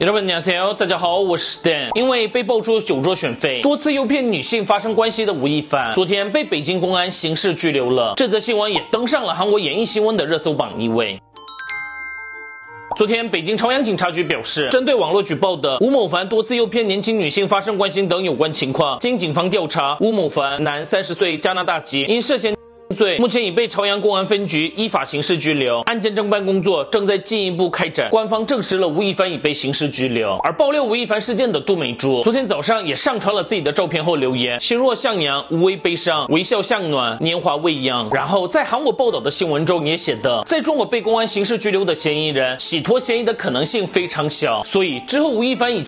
여러분안녕하세요大家好，我是 Dan。因为被爆出酒桌选妃，多次诱骗女性发生关系的吴亦凡，昨天被北京公安刑事拘留了。这则新闻也登上了韩国演艺新闻的热搜榜一位。昨天，北京朝阳警察局表示，针对网络举报的吴某凡多次诱骗年轻女性发生关系等有关情况，经警方调查，吴某凡（男，三十岁，加拿大籍），因涉嫌。罪目前已被朝阳公安分局依法刑事拘留，案件侦办工作正在进一步开展。官方证实了吴亦凡已被刑事拘留。而爆料吴亦凡事件的杜美珠，昨天早上也上传了自己的照片后留言：心若向阳，无畏悲伤，微笑向暖，年华未央。然后在韩国报道的新闻中也写的，在中国被公安刑事拘留的嫌疑人洗脱嫌疑的可能性非常小，所以之后吴亦凡已。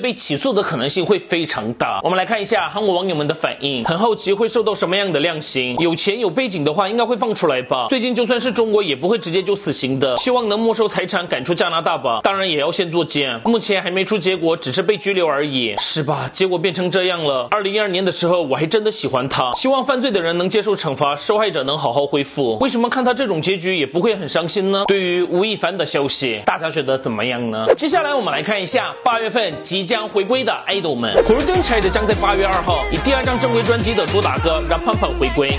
被起诉的可能性会非常大。我们来看一下韩国网友们的反应，很好奇会受到什么样的量刑。有钱有背景的话，应该会放出来吧。最近就算是中国，也不会直接就死刑的。希望能没收财产，赶出加拿大吧。当然也要先做监。目前还没出结果，只是被拘留而已，是吧？结果变成这样了。二零一二年的时候，我还真的喜欢他。希望犯罪的人能接受惩罚，受害者能好好恢复。为什么看他这种结局也不会很伤心呢？对于吴亦凡的消息，大家觉得怎么样呢？接下来我们来看一下八月份即。将回归的爱豆们，Golden Child 将在八月二号以第二张正规专辑的主打歌《让胖胖回归》。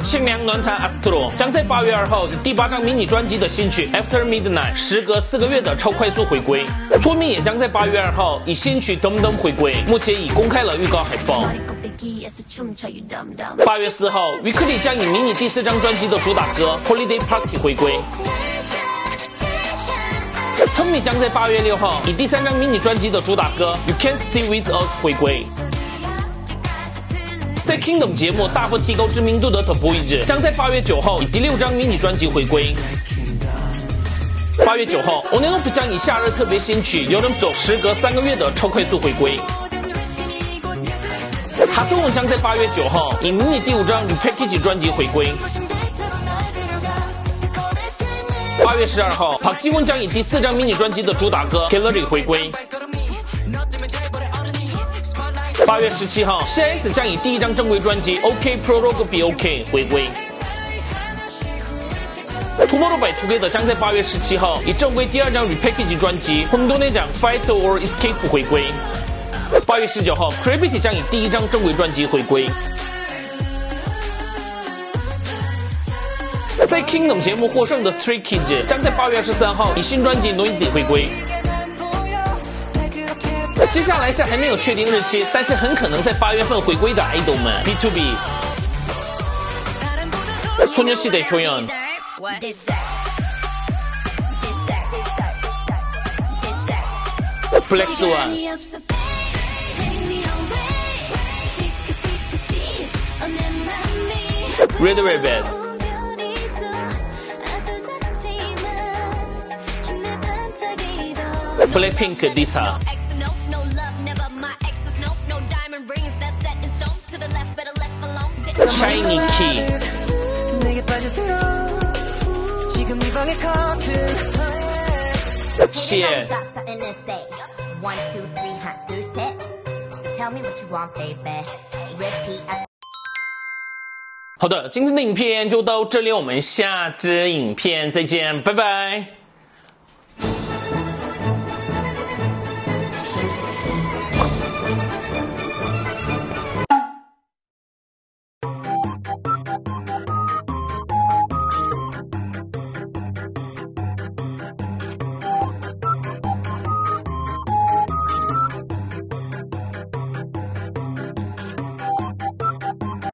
清凉暖坛 Astro 将在八月二号以第八张迷你专辑的新曲《After Midnight》时隔四个月的超快速回归。托米也将在八月二号以新曲《噔噔》回归，目前已公开了预告海报。八月四号，Weekly 将以迷你第四张专辑的主打歌《Holiday Party》回归。聪明将在八月六号以第三张迷你专辑的主打歌《You Can't See With Us》回归。在 Kingdom 节目大幅提高知名度的 Top Boy 将在八月九号以第六张迷你专辑回归。八月九号 o n e l o p 将以夏日特别新曲《YO DON'T GO》时隔三个月的超快速回归。哈森龙将在八月九号以迷你第五张 Repackage 专辑回归。八月十二号，朴基文将以第四张迷你专辑的主打歌《Killer》回归。八月十七号，C.S 将以第一张正规专辑《OK Prologue Be OK》回归。Tomorrow by Together 将在八月十七号以正规第二张 Repackage 专辑《混沌内奖 Fight or Escape》回归。八月十九号 c r a v i t y 将以第一张正规专辑回归。在 Kingdom 节目获胜的 Stray Kids 将在八月二十三号以新专辑 Noisy 回归。接下来是还没有确定日期，但是很可能在八月份回归的 idol 们 B to B。소녀시대효연 Black Swan Red Velvet。 Play Pink 这个。Shiny Key。Shane。好的，今天的影片就到这里，我们下支影片再见，拜拜。